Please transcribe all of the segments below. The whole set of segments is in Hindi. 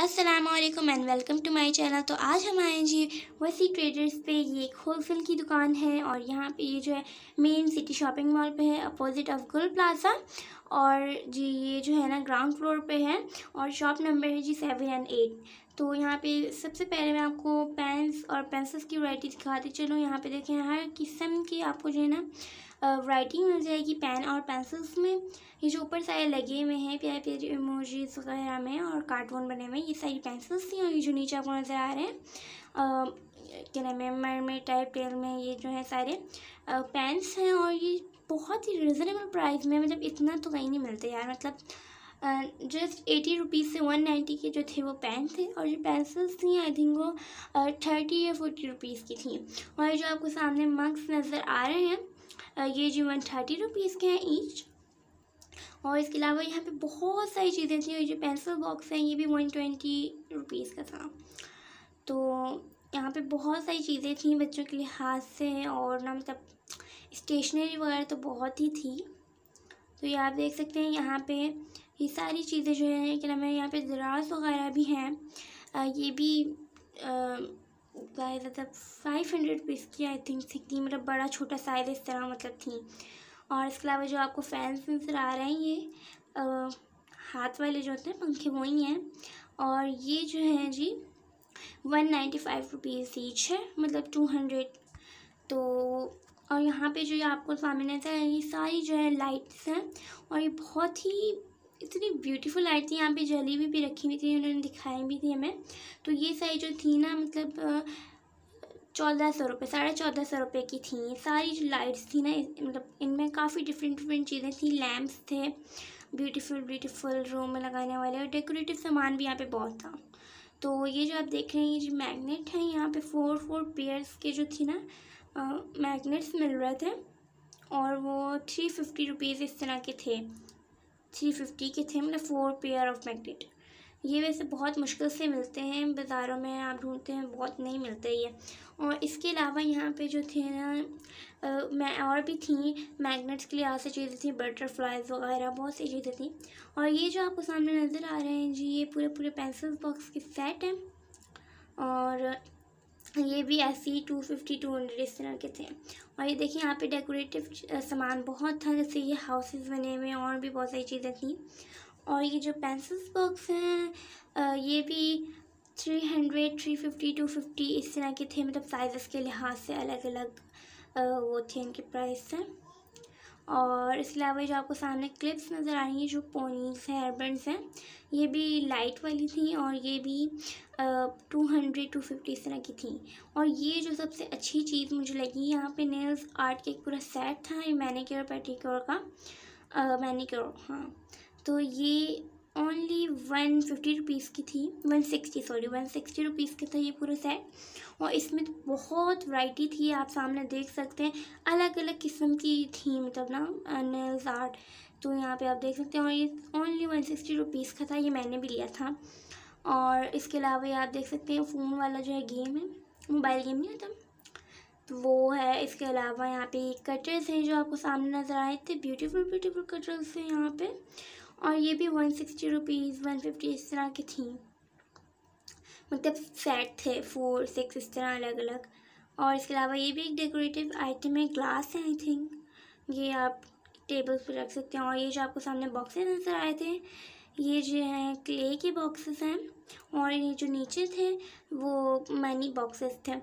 Aslam and welcome to my channel तो आज हम आए जी वसी ट्रेडर्स पे। ये एक होलसेल की दुकान है और यहाँ पे ये जो है मेन सिटी शॉपिंग मॉल पे है अपोजिट ऑफ़ गुल प्लाजा और जी ये जो है ना ग्राउंड फ्लोर पे है और शॉप नंबर है जी सेवन एंड एट तो यहाँ पे सबसे पहले मैं आपको पेन्स और पेंसिल्स की वराइटी दिखाती चलूँ। यहाँ पे देखें हर किस्म की आपको जो है ना वराइटी मिल जाएगी पेन और पेंसिल्स में। ये जो ऊपर सारे लगे हुए हैं, प्यारे प्यारे इमोजीज वगैरह में और कार्टून बने हुए ये सारी पेंसिल्स थी और ये जो नीचे आपको नज़र आ रहे हैं क्या नाम है मरमेड टाइप टेल में ये जो है सारे पेंस हैं और ये बहुत ही रिजनेबल प्राइस में मतलब इतना तो कहीं नहीं मिलते यार मतलब जस्ट एटी रुपीज़ से वन नाइन्टी के जो थे वो पेन थे और जो पेंसिल्स थी आई थिंक वो थर्टी या फोर्टी रुपीज़ की थी। और जो आपको सामने मग्स नज़र आ रहे हैं ये जी वन थर्टी रुपीज़ के हैं ईच और इसके अलावा यहाँ पे बहुत सारी चीज़ें थी जो पेंसिल बॉक्स हैं, ये भी वन ट्वेंटी रुपीज़ का था। तो यहाँ पे बहुत सारी चीज़ें थी बच्चों के लिए, हाथ से और ना मतलब स्टेशनरी वगैरह तो बहुत ही थी। तो ये आप देख सकते हैं यहाँ पे ये सारी चीज़ें जो है, क्या नाम है, यहाँ पे दराज वगैरह भी हैं। ये भी गाइस मतलब फाइव हंड्रेड रुपीज़ की आई थिंक थी मतलब बड़ा छोटा साइज़ इस तरह मतलब थी। और इसके अलावा जो आपको फैंस नज़र आ रहे हैं ये आ, हाथ वाले जो होते हैं पंखे वही हैं। और ये जो है जी one ninety five rupees each है मतलब टू हंड्रेड तो और यहाँ पे जो ये आपको सामने नज़र ये सारी जो है लाइट्स हैं और ये बहुत ही इतनी ब्यूटीफुल लाइट थी, यहाँ पे जलेबी भी रखी हुई थी, उन्होंने दिखाई भी थी हमें। तो ये सारी जो थी ना मतलब चौदह सौ रुपये साढ़े चौदह सौ रुपये की थी। सारी जो लाइट्स थी ना मतलब इनमें काफ़ी डिफरेंट डिफरेंट चीज़ें थी। लैम्प्स थे ब्यूटीफुल ब्यूटीफुल रूम में लगाने वाले, और डेकोरेटिव सामान भी यहाँ पे बहुत था। तो ये जो आप देख रहे हैं, ये जो मैगनेट हैं, यहाँ पे फोर फोर पेयर्स के जो थी ना मैगनेट्स मिल रहे थे, और वो थ्री फिफ्टी रुपीज़ इस तरह के थे। थ्री फिफ्टी के थे मतलब फ़ोर पेयर ऑफ़ मैगनेट ये वैसे बहुत मुश्किल से मिलते हैं, बाज़ारों में आप ढूंढते हैं, बहुत नहीं मिलते ये। और इसके अलावा यहाँ पे जो थे ना मैं और भी थी मैगनेट्स के लिए से चीज़ें थी बटरफ्लाइज वगैरह, बहुत सी चीज़ें थी। और ये जो आपको सामने नज़र आ रहे हैं जी, ये पूरे पूरे पेंसिल बॉक्स के सेट हैं। और ये भी ऐसे ही टू फिफ्टी टू हंड्रेड इस तरह के थे। और ये देखिए यहाँ पे डेकोरेटिव सामान बहुत था, जैसे ये हाउसेस बने हुए और भी बहुत सारी चीज़ें थी। और ये जो पेंसिल्स बॉक्स हैं ये भी three hundred three fifty two fifty इस तरह के थे मतलब साइज़ के लिहाज से अलग अलग वो थे, इनके प्राइस हैं। और इसके अलावा जो आपको सामने क्लिप्स नज़र आ रही हैं, जो पोनीस हैं हेयरबैंड्स हैं, ये भी लाइट वाली थी और ये भी टू हंड्रेड टू फिफ्टी इस तरह की थी। और ये जो सबसे अच्छी चीज़ मुझे लगी, यहाँ पे नेल्स आर्ट का एक पूरा सेट था, ये मैनिक्योर पेटिक्योर का मैनिक्योर हाँ। तो ये ओनली वन फिफ्टी रुपीज़ की थी one sixty sorry one sixty rupees का था ये पूरा सेट और इसमें बहुत वैरायटी थी, आप सामने देख सकते हैं। अलग अलग किस्म की थी मतलब ना नेल्स आर्ट तो यहाँ पे आप देख सकते हैं। और ये ओनली वन सिक्सटी रुपीज़ का था, ये मैंने भी लिया था। और इसके अलावा ये आप देख सकते हैं फ़ोन वाला जो है गेम है मोबाइल गेम नहीं होता। तो वो है, इसके अलावा यहाँ पे कटर्स हैं जो आपको सामने नज़र आए थे ब्यूटीफुल ब्यूटीफुल कटर्स हैं यहाँ पे। और ये भी one sixty rupees one fifty इस तरह की थी। मतलब सेट थे फोर सिक्स इस तरह अलग अलग और इसके अलावा ये भी एक डेकोरेटिव आइटम है ग्लास है आई थिंक ये आप टेबल पर रख सकते हैं। और ये जो आपको सामने बॉक्सेस नज़र आए थे, ये जो हैं क्ले के बॉक्सेस हैं। और ये जो नीचे थे, वो मनी बॉक्सेस थे।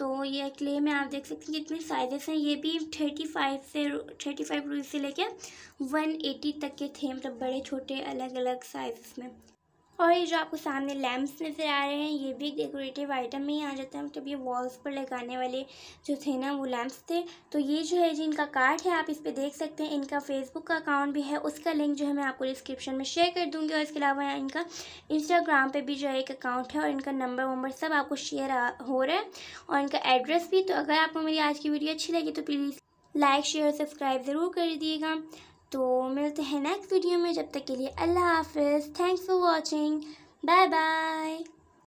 तो ये क्ले में आप देख सकते हैं कितने साइजेस हैं। ये भी थर्टी फाइव से थर्टी फाइव रुपीज़ से लेके वन एटी तक के थे मतलब बड़े छोटे अलग अलग साइज़ में। और ये जो आपको सामने लैम्प्स नज़र आ रहे हैं, ये भी एक डेकोरेटिव आइटम में ही आ जाता है। मतलब ये वॉल्स पर लगाने वाले जो थे ना, वो लैम्प्स थे। तो ये जो है जी, इनका कार्ड है, आप इस पर देख सकते हैं। इनका फेसबुक का अकाउंट भी है, उसका लिंक जो है मैं आपको डिस्क्रिप्शन में शेयर कर दूँगी। और इसके अलावा यहाँ इनका इंस्टाग्राम पर भी जो है एक अकाउंट है, और इनका नंबर वंबर सब आपको शेयर हो रहा है। और इनका एड्रेस भी तो अगर आपको मेरी आज की वीडियो अच्छी लगी तो प्लीज़ लाइक शेयर सब्सक्राइब ज़रूर कर दिएगा तो मिलते हैं नेक्स्ट वीडियो में, जब तक के लिए अल्लाह हाफिज़। Thanks for watching bye bye